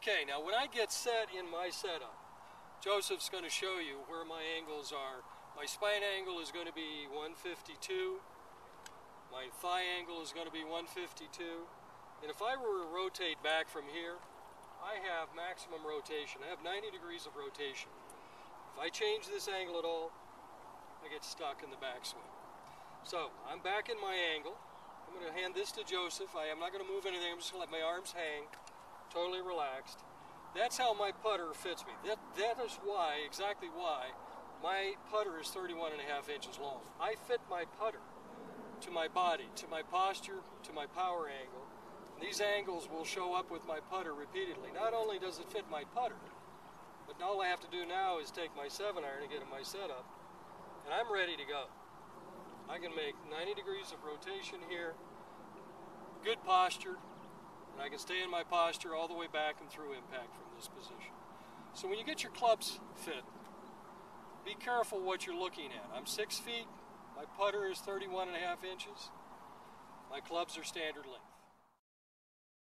Okay, now when I get set in my setup, Joseph's going to show you where my angles are. My spine angle is going to be 152. My thigh angle is going to be 152. And if I were to rotate back from here, I have maximum rotation. I have 90 degrees of rotation. If I change this angle at all, I get stuck in the backswing. So I'm back in my angle. I'm going to hand this to Joseph. I am not going to move anything. I'm just going to let my arms hang, totally relaxed. That's how my putter fits me. That, that is why, exactly why, my putter is 31 and a half inches long. I fit my putter to my body, to my posture, to my power angle. These angles will show up with my putter repeatedly. Not only does it fit my putter, but all I have to do now is take my 7 iron and get in my setup, and I'm ready to go. I can make 90 degrees of rotation here, good posture, and I can stay in my posture all the way back and through impact from this position. So when you get your clubs fit, be careful what you're looking at. I'm six feet, my putter is 31 and a half inches, my clubs are standard length.